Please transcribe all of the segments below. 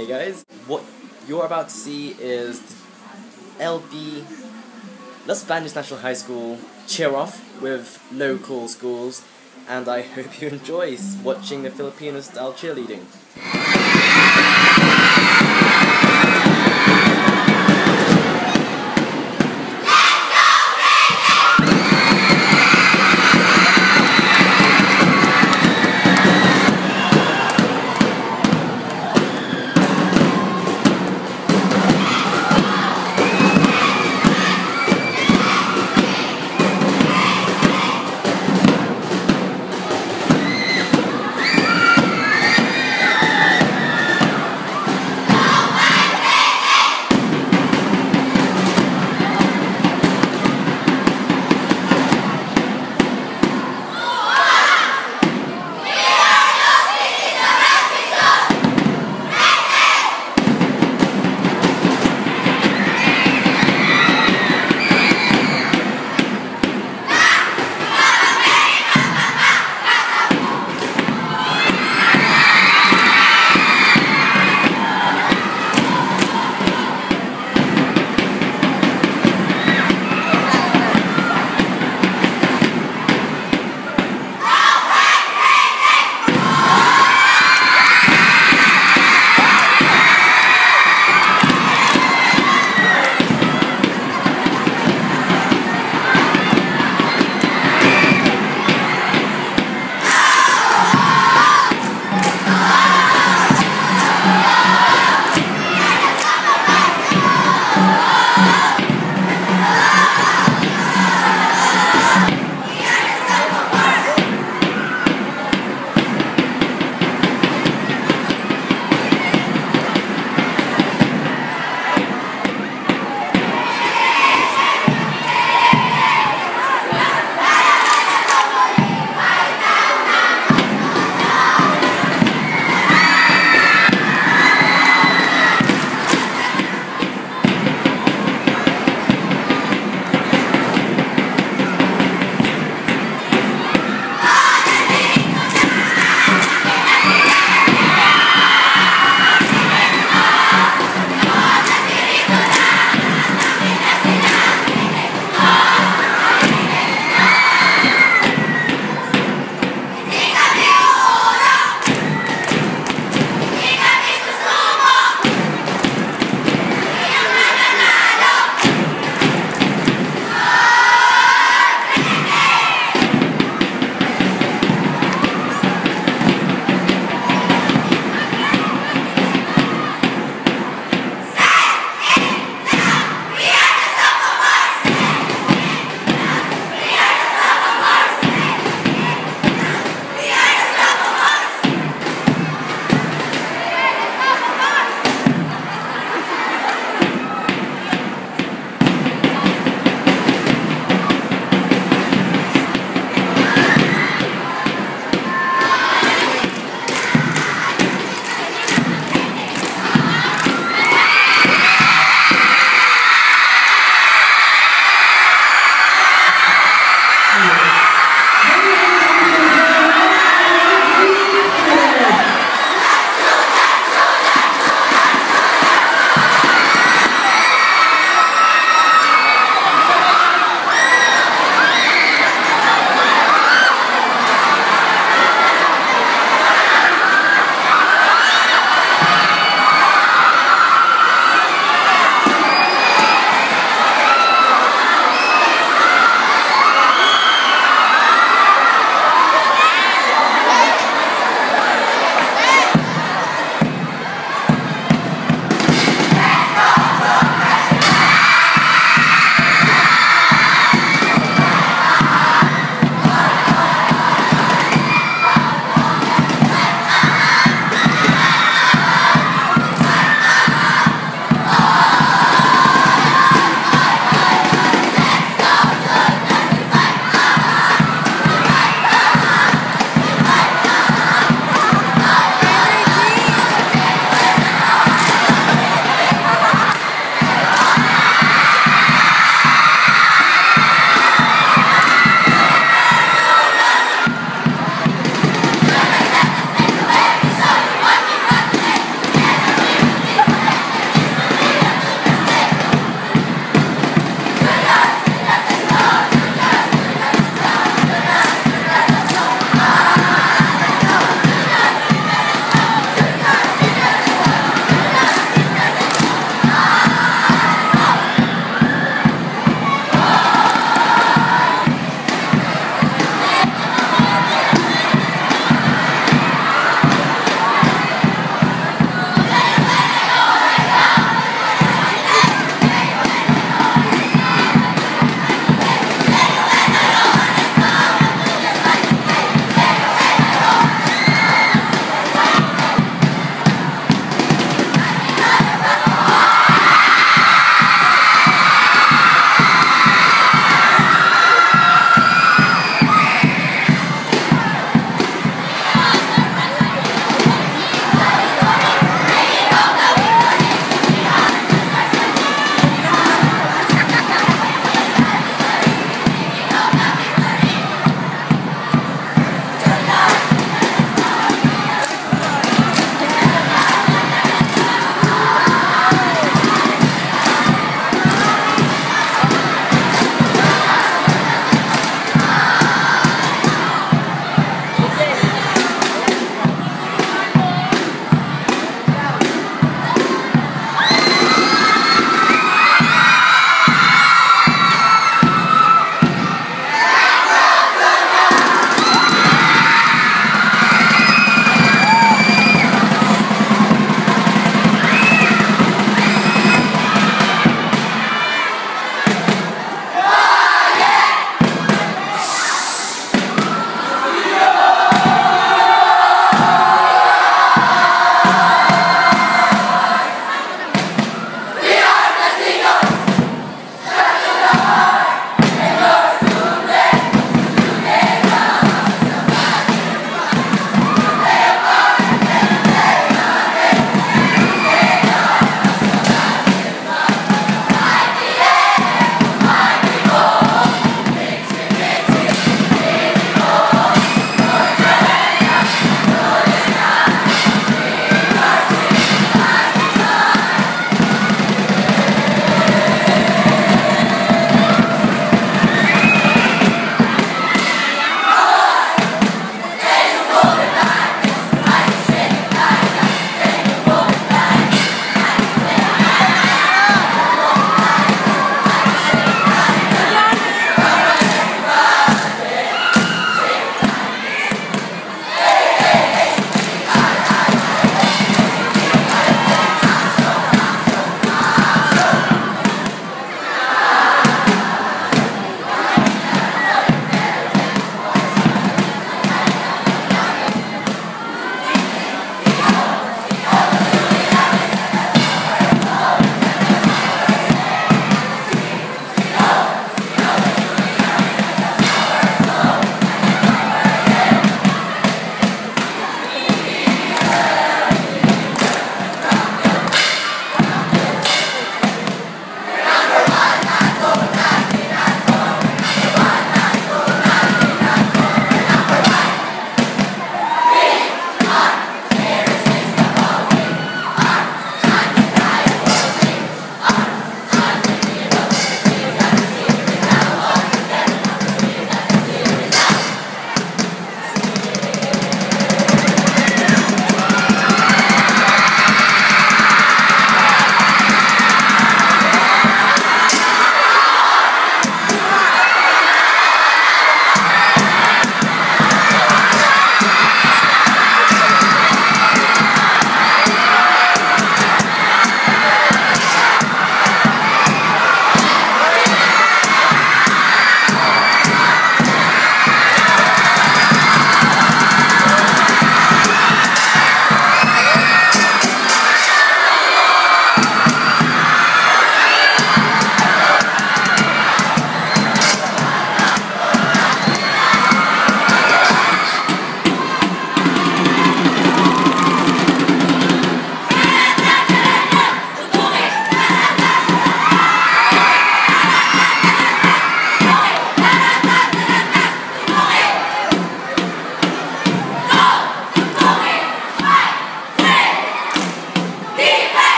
Hey guys, what you're about to see is LB Los Baños National High School cheer off with local schools, and I hope you enjoy watching the Filipino style cheerleading.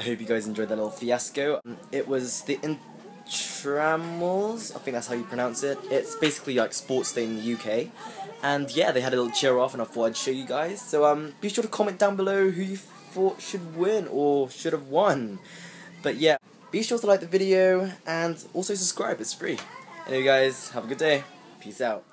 I hope you guys enjoyed that little fiasco. Um, it was the Intramals, I think that's how you pronounce it. It's basically like sports day in the UK. And yeah, they had a little cheer off and I thought I'd show you guys. So um, be sure to comment down below who you thought should win or should have won. But yeah, be sure to like the video and also subscribe, it's free. Anyway guys, have a good day. Peace out.